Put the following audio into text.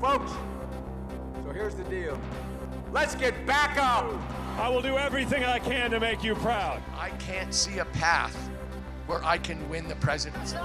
Folks, so here's the deal. Let's get back up. I will do everything I can to make you proud. I can't see a path where I can win the presidency.